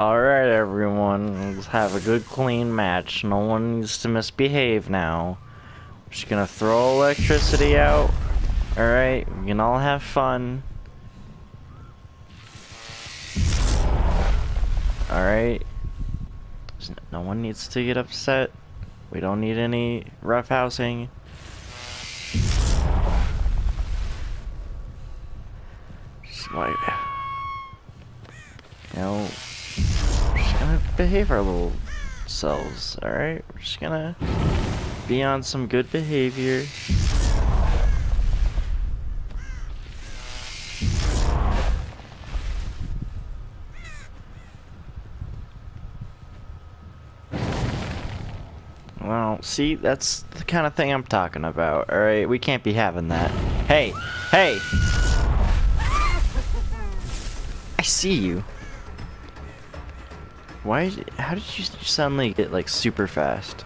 Alright, everyone. Let's have a good, clean match. No one needs to misbehave now. Just gonna throw electricity out. Alright, we can all have fun. Alright. No one needs to get upset. We don't need any roughhousing. Just like, behave our little selves, alright? We're just gonna be on some good behavior. Well, see, that's the kind of thing I'm talking about, alright? We can't be having that. Hey! Hey! I see you. Why, how did you suddenly get, like, super fast?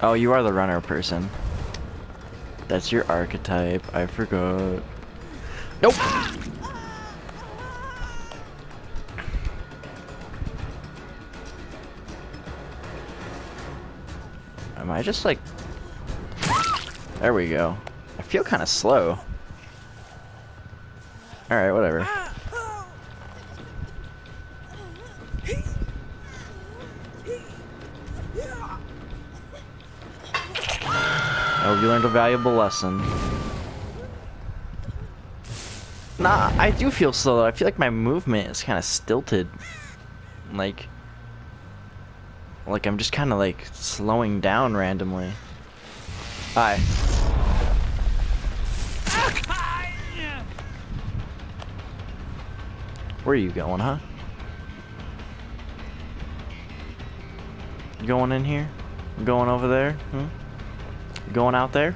Oh, you are the runner person. That's your archetype, I forgot. Nope! Am I just like... There we go. I feel kind of slow. Alright, whatever. Oh, you learned a valuable lesson. Nah, I do feel slow though. I feel like my movement is kind of stilted. Like... Like I'm just kind of like slowing down randomly. Hi. Where are you going, huh? You going in here? Going over there? Hmm? Going out there?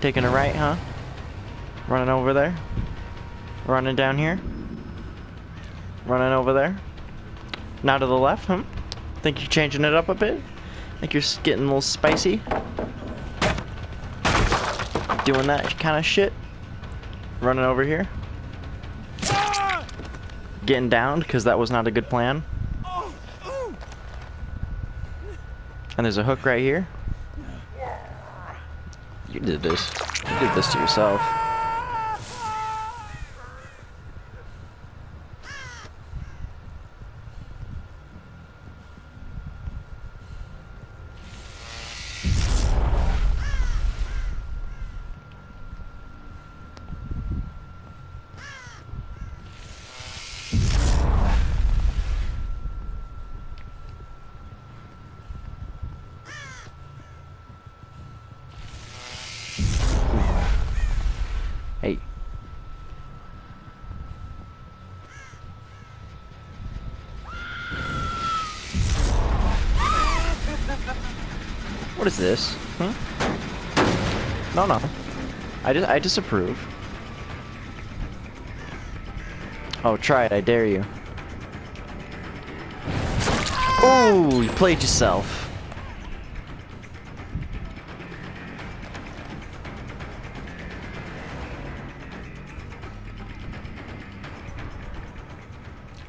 Taking a right, huh? Running over there? Running down here? Running over there? Now to the left, huh? Think you're changing it up a bit? Think you're getting a little spicy? Doing that kind of shit? Running over here? Getting downed because that was not a good plan? And there's a hook right here. You did this. You did this to yourself. Hey. What is this? Hmm? No, no. I just I disapprove. Oh, try it, I dare you. Oh, you played yourself.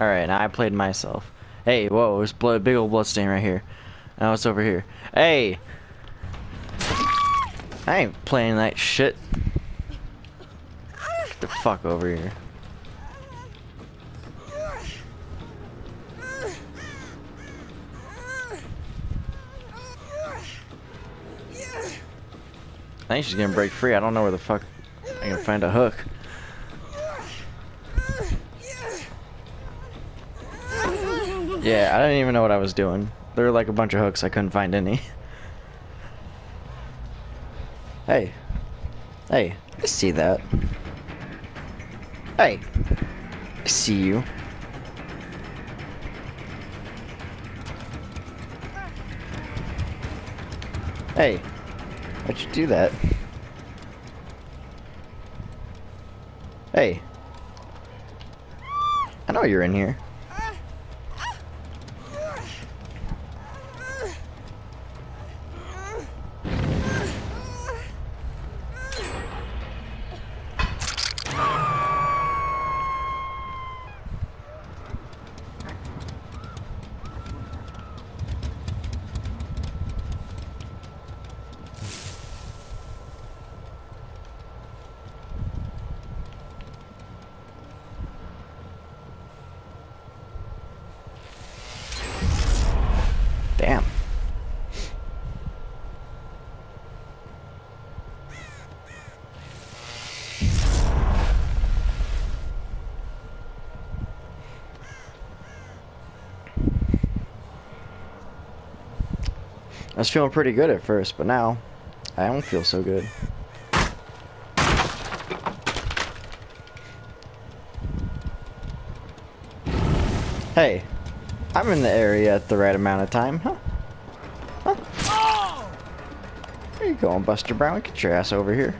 Alright, now I played myself. Hey, whoa, there's blood, big old blood stain right here. Now it's over here. Hey! I ain't playing that shit. Get the fuck over here. I think she's gonna break free. I don't know where the fuck I can find a hook. Yeah, I didn't even know what I was doing. There were like a bunch of hooks, I couldn't find any. hey. Hey, I see that. Hey. I see you. Hey. Why'd you do that? Hey. I know you're in here. Was feeling pretty good at first, but now I don't feel so good. Hey, I'm in the area at the right amount of time, huh? Huh? Where you going, Buster Brown? Get your ass over here.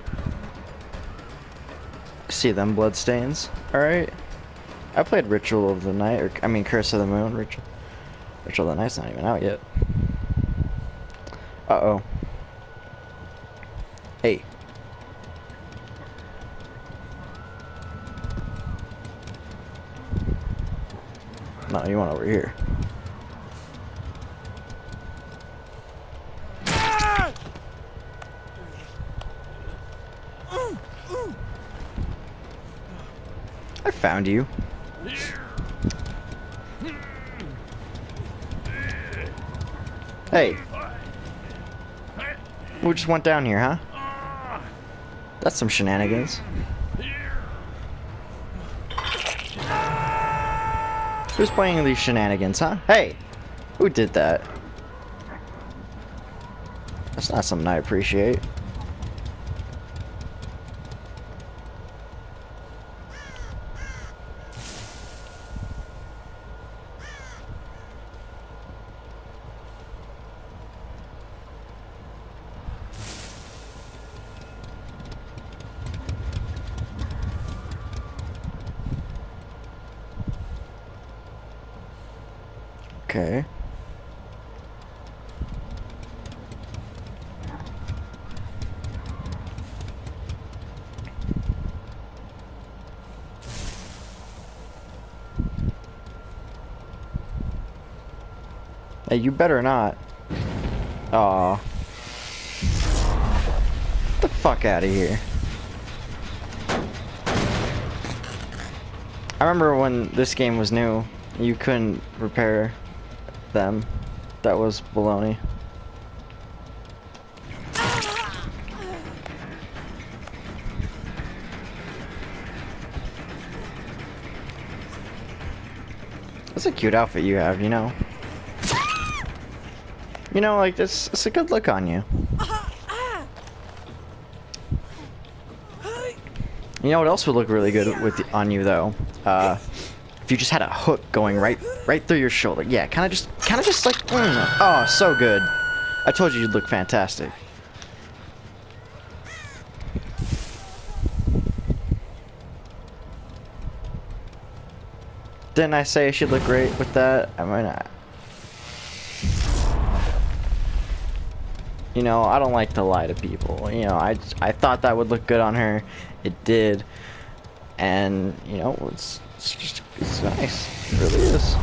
See them bloodstains, alright? I played Ritual of the Night, or I mean Curse of the Moon. Ritual, Ritual of the Night's not even out yet. Uh oh. Hey. No, you want over here. I found you. Hey. We just went down here, huh? That's some shenanigans. Who's playing these shenanigans, huh? Hey! Who did that? That's not something I appreciate. Okay. Hey, you better not. Aw. Get the fuck out of here. I remember when this game was new, you couldn't repair them. That was baloney. That's a cute outfit you have, you know. You know, like, this, it's a good look on you. You know what else would look really good with on you, though? Uh, if you just had a hook going right right through your shoulder. Yeah, kind of just, kind of just like, mm, oh, so good. I told you you'd look fantastic. Didn't I say she'd look great with that? I might not. You know, I don't like to lie to people. You know, I, I thought that would look good on her. It did. And, you know, it's, it's just, it's nice. It really is.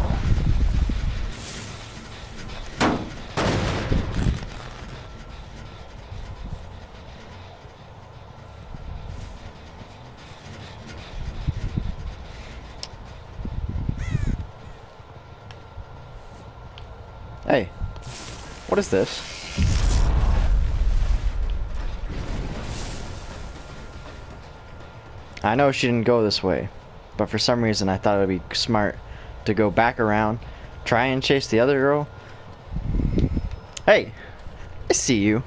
Hey, what is this? I know she didn't go this way, but for some reason I thought it would be smart to go back around, try and chase the other girl. Hey, I see you.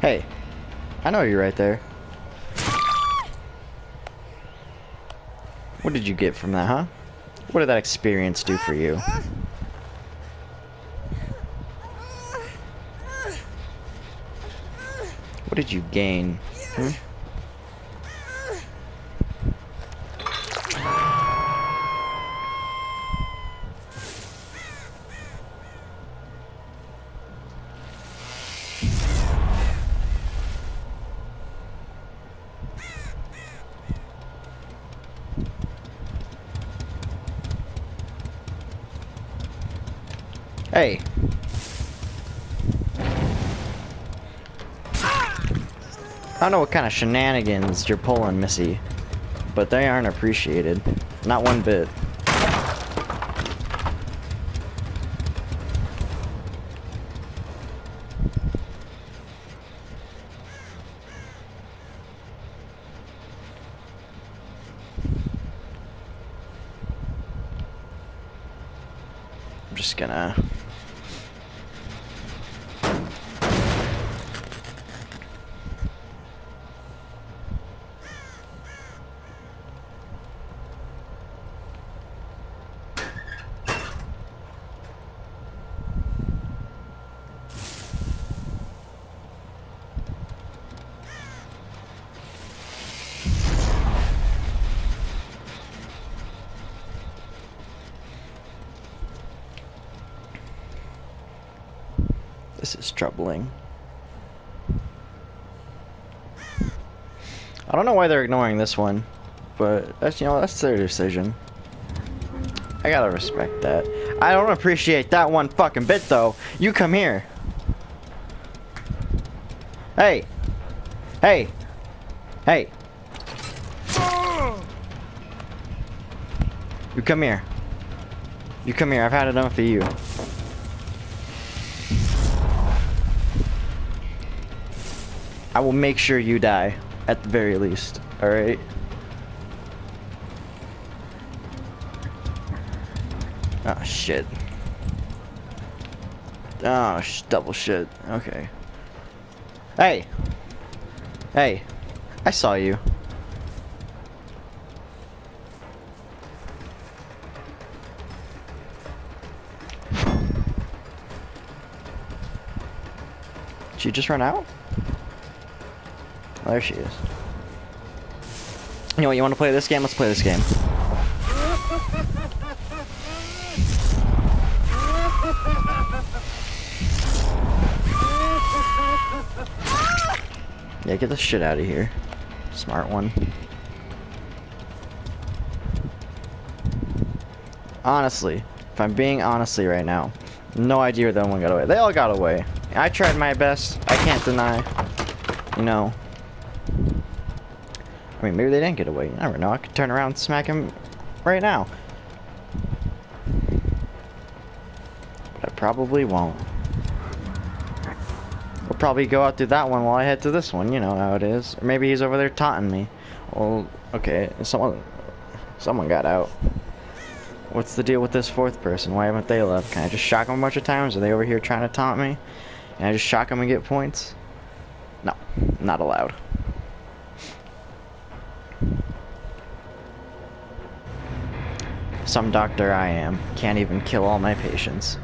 Hey, I know you're right there. What did you get from that, huh? What did that experience do for you? What did you gain? Hmm? Hey. I don't know what kind of shenanigans you're pulling, Missy, but they aren't appreciated. Not one bit. I'm just gonna This is troubling. I don't know why they're ignoring this one, but that's you know that's their decision. I gotta respect that. I don't appreciate that one fucking bit though. You come here. Hey. Hey. Hey. You come here. You come here. I've had enough of you. I will make sure you die, at the very least. Alright? Oh, ah, shit. Oh, sh double shit. Okay. Hey! Hey! I saw you. Did she just run out? Oh, there she is. You know what, you want to play this game? Let's play this game. Yeah, get the shit out of here. Smart one. Honestly, if I'm being honestly right now, no idea where that one got away. They all got away. I tried my best. I can't deny. You know, mean, maybe they didn't get away. You never know. I could turn around and smack him right now. But I probably won't. We'll probably go out through that one while I head to this one. You know how it is. Or maybe he's over there taunting me. Well, okay. Someone, someone got out. What's the deal with this fourth person? Why haven't they left? Can I just shock them a bunch of times? Are they over here trying to taunt me? Can I just shock them and get points? No, not allowed. Some doctor I am. Can't even kill all my patients.